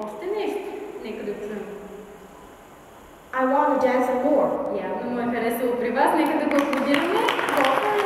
Още нещо. Нека да чуем. I want to dance more. Явно му е харесало при вас. Нека да го аплодираме. Колко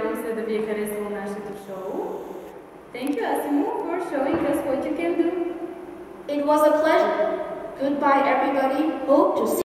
am să de fiecare săptămână așteptul show. Thank you, Asim, for showing us what you can do. It was a pleasure. Goodbye, everybody. Hope to see